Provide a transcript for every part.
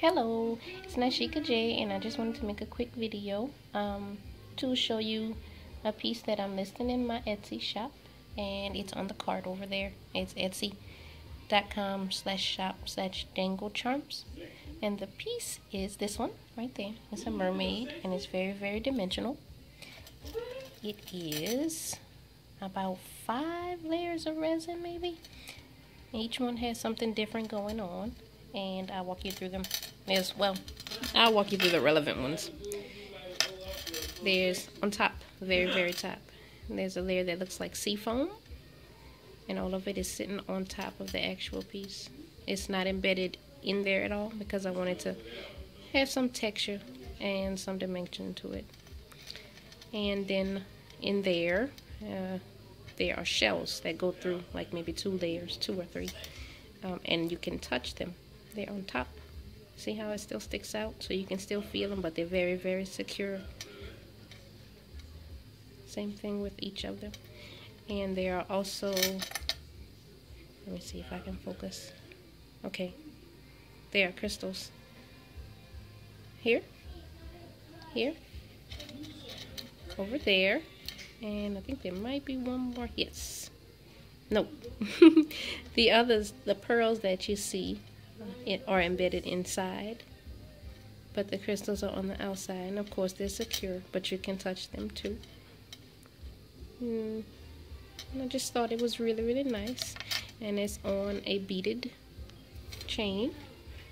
Hello, it's Nysheika J and I just wanted to make a quick video um, to show you a piece that I'm listing in my Etsy shop and it's on the card over there. It's etsy.com slash shop slash dangle charms and the piece is this one right there. It's a mermaid and it's very very dimensional. It is about five layers of resin maybe. Each one has something different going on and I'll walk you through them as well. I'll walk you through the relevant ones. There's on top, very, very top, there's a layer that looks like sea foam, and all of it is sitting on top of the actual piece. It's not embedded in there at all because I wanted to have some texture and some dimension to it. And then in there, uh, there are shells that go through like maybe two layers, two or three, um, and you can touch them they're on top. See how it still sticks out? So you can still feel them, but they're very, very secure. Same thing with each of them. And they are also, let me see if I can focus. Okay, they are crystals. Here, here, over there, and I think there might be one more. Yes. Nope. the others, the pearls that you see are embedded inside but the crystals are on the outside and of course they're secure but you can touch them too. Mm. I just thought it was really really nice and it's on a beaded chain.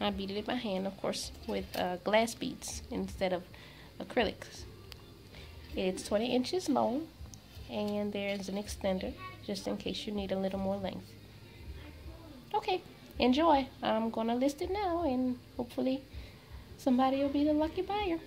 I beaded it by hand of course with uh, glass beads instead of acrylics. It's 20 inches long and there's an extender just in case you need a little more length. Okay enjoy. I'm going to list it now and hopefully somebody will be the lucky buyer.